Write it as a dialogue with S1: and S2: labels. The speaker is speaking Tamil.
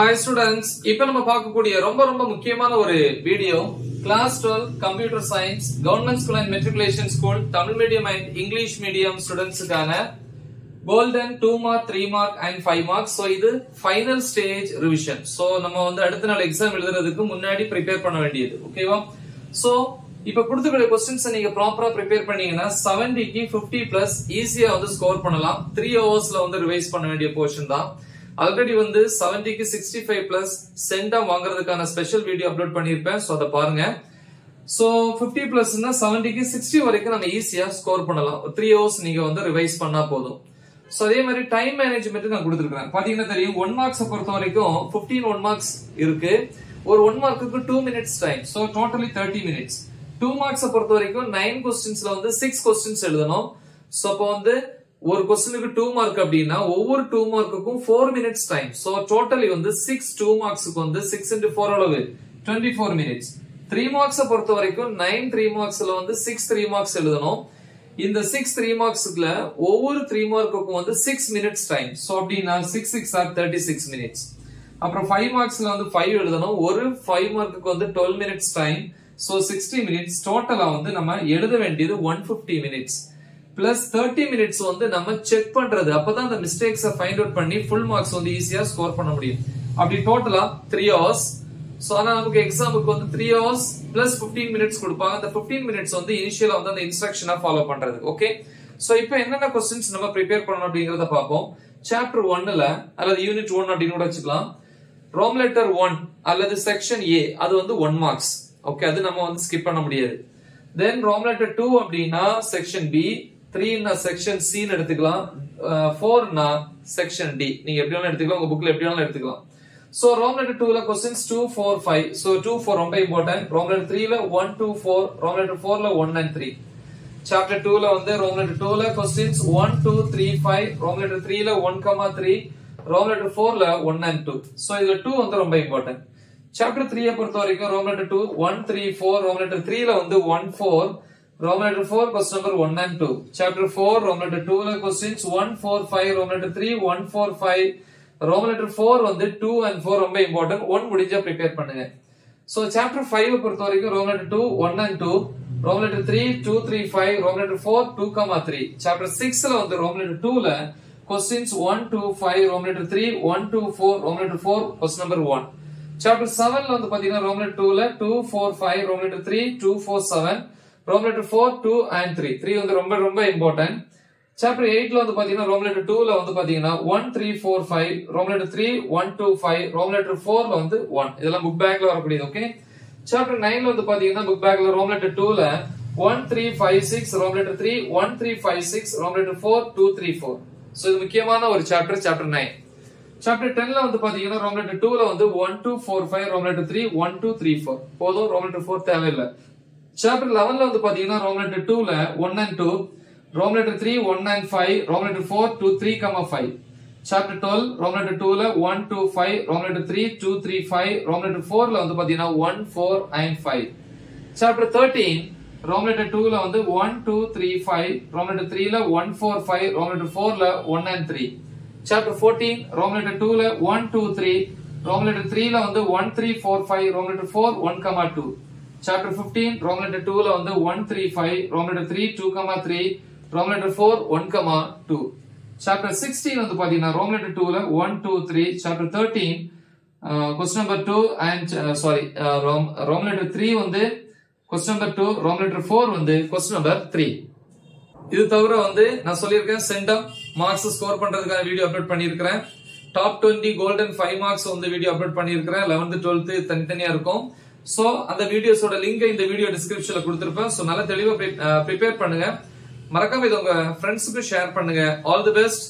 S1: ஹாய் ஸ்டூடெண்ட்ஸ் இப்போ நம்ம பார்க்கக்கூடிய ரொம்ப ரொம்ப முக்கியமான ஒரு video class twelve computer science government school and matriculation school Tamil medium and English medium ஸ்டூடெண்ட்ஸுக்கான golden two mark three mark and five mark so இது ஃபைனல் ஸ்டேஜ் ரிவிஷன் ஸோ நம்ம வந்து அடுத்த நாள் எக்ஸாம் எழுதுறதுக்கு முன்னாடி ப்ரிப்பேர் பண்ண வேண்டியது. ஓகேவா ஸோ இப்ப கொடுத்துக்கூடிய கொஸ்டின்ஸ் நீங்க ப்ராப்பரா ப்ரிப்பேர் பண்ணீங்கன்னா செவன்டிக்கு பிப்டி பிளஸ் ஈஸியா வந்து ஸ்கோர் பண்ணலாம். த்ரீ ஹவர்ஸ்ல வந்து ரிவைஸ் பண்ண வேண்டிய போர்ஷன் தான். ஆல்ரெடி வந்து செவன்டிக்கு சிக்ஸ்டி ஃபைவ் பிளஸ் சென்டம் வாங்குறதுக்கான ஸ்பெஷல் வீடியோ அப்லோட் பண்ணியிருப்பேன். ஸோ அதை பாருங்க. ஸோ ஃபிஃப்டி பிளஸ்னா செவன்டிக்கு சிக்ஸ்டி வரைக்கும் நம்ம ஈஸியா ஸ்கோர் பண்ணலாம். த்ரீ ஹவர்ஸ் நீங்க வந்து ரிவைஸ் பண்ணா போதும். ஸோ அதே மாதிரி டைம் மேனேஜ்மெண்ட் நான் கொடுத்துருக்கேன் பாத்தீங்கன்னா தெரியும் ஒன் மார்க்ஸ் பொறுத்த வரைக்கும் பிப்டீன் ஒன் மார்க்ஸ் இருக்கு. ஒரு ஒன் மார்க்குக்கு two minutes time so totally thirty minutes two மார்க்ஸை பொறுத்த வரைக்கும் நைன் கொஸ்டின்ஸ்ல வந்து சிக்ஸ் கொஸ்டின்ஸ் எழுதணும். ஸோ அப்போ வந்து ஒரு கொஸ்டினுக்கு டூ மார்க் அப்படின்னா ஒவ்வொரு two மார்க்குக்கும் four minutes time so totally வந்து சிக்ஸ் டூ மார்க்ஸுக்கு வந்து சிக்ஸ் இன்டு ஃபோர் அளவு. டுவெண்ட்டி ஃபோர் மினிட்ஸ் த்ரீ மார்க்ஸை பொறுத்த வரைக்கும் நைன் த்ரீ மார்க்ஸ்ல வந்து சிக்ஸ் த்ரீ மார்க்ஸ் எழுதணும். இந்த சிக்ஸ் த்ரீ மார்க்ஸ்ல ஒவ்வொரு த்ரீ மார்க்குக்கும் வந்து சிக்ஸ் மினிட்ஸ் டைம் ஸோ அப்படின்னா six six or thirty six minutes அப்புறம் ஃபைவ் மார்க்ஸ்ல வந்து ஃபைவ் எழுதணும். ஒரு ஃபைவ் மார்க்குக்கு வந்து twelve minutes time so sixty minutes டோட்டலா வந்து நம்ம எழுத வேண்டியது one fifty minutes plus thirty minutes வந்து நம்ம செக் பண்றது. அப்பதான் அந்த மிஸ்டேக்ஸை ஃபைண்ட் அவுட் பண்ணி ஃபுல் மார்க்ஸ் வந்து ஈஸியா ஸ்கோர் பண்ண முடியும். அப்படி டோட்டலா த்ரீ ஹவர்ஸ் ஸோ ஆனால் நமக்கு எக்ஸாமுக்கு வந்து three hours plus fifteen minutes கொடுப்பாங்க. அந்த பிப்டீன் மினிட்ஸ் வந்து இனிஷியலா வந்து அந்த இன்ஸ்ட்ரக்ஷனா ஃபாலோ பண்றது. ஓகே ஸோ இப்போ என்னென்ன கொஸ்டின்ஸ் நம்ம ப்ரிப்பேர் பண்ணணும் அப்படிங்கறத பார்ப்போம். சாப்டர் ஒன்னுல அல்லது யூனிட் ஒன் அப்படின்னு கூட வச்சுக்கலாம். ரோம் லெட்டர் ஒன் அல்லது செக்ஷன் ஏ அது வந்து ஒன் மார்க்ஸ் ஓகே அது நம்ம வந்து ஸ்கிப் பண்ண முடியாது. தென் ரோம் லெட்டர் டூ அப்படின்னா செக்ஷன் பி த்ரீனா செக்ஷன் சின்னு எடுத்துக்கலாம். ஃபோர்னா செக்ஷன் டி நீங்க எப்படி வேணாலும் எடுத்துக்கலாம். உங்க புக்ல எப்படி வேணாலும் எடுத்துக்கலாம். சோ ரோம் லெட்டர் டூல questions two four five so two four ரொம்ப இம்பார்ட்டன்ட் ரோம் லெட்டர் த்ரீல one two four Rome letter ஃபோர்ல ஒன் அண்ட் த்ரீ சாப்டர் டூல வந்து ரோம் லெட்டர் டூல questions one two three five Rome letter த்ரீல one comma three Rome letter ஃபோர்ல ஒன் அண்ட் டூ ஸோ இதுல டூ வந்து ரொம்ப இம்பார்ட்டன்ட் சாப்டர் த்ரீயை பொறுத்த வரைக்கும் Rome letter two one three four Rome letter த்ரீல வந்து one four Rome letter four question number one and two chapter four Rome letter டூல questions one four five Rome letter three one four five Rome letter four வந்து டூ அண்ட் ஃபோர் ரொம்ப இம்பார்ட்டன்ட் ஒன் முடிஞ்சா ப்ரிப்பேர் பண்ணுங்க ஸோ சாப்டர் ஃபைவ் பொறுத்த வரைக்கும் Rome letter two one and two Rome letter three two three five Rome letter four two comma three chapter சிக்ஸ்ல வந்து ரோம் லெட்டர் டூல questions one two five Rome letter three one two four Rome letter four question number one chapter செவன்ல வந்து பாத்தீங்கன்னா ரோம் லெட்டர் டூல two four five Rome letter three two four seven Rome letter four two and three three வந்து ரொம்ப ரொம்ப இம்பார்ட்டன்ட் சாப்டர் எயிட்ல வந்து பாத்தீங்கன்னா ரோம் லெட்டர் டூல வந்து பாத்தீங்கன்னா one three four five Rome letter three one two five Rome letter ஃபோர்ல வந்து ஒன் இதெல்லாம் புக் பேக்ல வரக்கூடியது ஓகே சாப்டர் நைன்ல வந்து பாத்தீங்கன்னா புக் பேக்ல ரோம் லெட்டர் டூல one three five six Roman letter three one three five six Roman letter four two three four so இது முக்கியமான ஒரு சாப்டர் சாப்டர் நைன் சாப்டர் டென்ல வந்து பாத்தீங்கன்னா ரோம் லெட்டர் டூல வந்து one two four five Rome letter three one two three four போதும் ரோம் லெட்டர் ஃபோர் தேவையில்லை சாப்டர் லெவன்ல வந்து பாத்தீங்கன்னா ரோம் லெட்டர் டூல one and two Rome letter three one and five Roman letter four two three comma five chapter twelve Roman letter டூல one two five Roman letter three two three five Roman letter ஃபோர்ல வந்து பாத்தீங்கன்னா one four and five chapter thirteen Roman letter டூல வந்து one two three five Rome letter த்ரீல one four five Rome letter ஃபோர்ல one and three chapter fourteen Rome letter டூல one two three Rome letter த்ரீல வந்து one three four five Rome letter four one comma two chapter fifteen Roman letter டூல வந்து one three five Roman letter three two comma three Roman letter four one comma two chapter sixteen வந்து பாத்தீங்கன்னா ரோம் லெட்டர் டூல one two three chapter thirteen question number two and sorry Rome Rome letter three வந்து question number two Rome letter four வந்து கொஸ்டின் நம்பர் த்ரீ இது தவிர வந்து நான் சொல்லியிருக்கேன் சென்டம் மார்க்ஸ் ஸ்கோர் பண்றதுக்கான வீடியோ அப்லோட் பண்ணியிருக்கிறேன். Top twenty golden five marks வந்து வீடியோ அப்லோட் பண்ணியிருக்கிறேன். லெவன்த்து டுவெல்த்து தனித்தனியா இருக்கும். சோ அந்த வீடியோஸோட லிங்க் இந்த வீடியோ டிஸ்கிரிப்ஷன்ல கொடுத்திருப்பேன். சோ நல்லா தெளிவா ப்ரிப்பேர் பண்ணுங்க. மறக்காம இது உங்க ஃப்ரெண்ட்ஸுக்கு ஷேர் பண்ணுங்க. All the best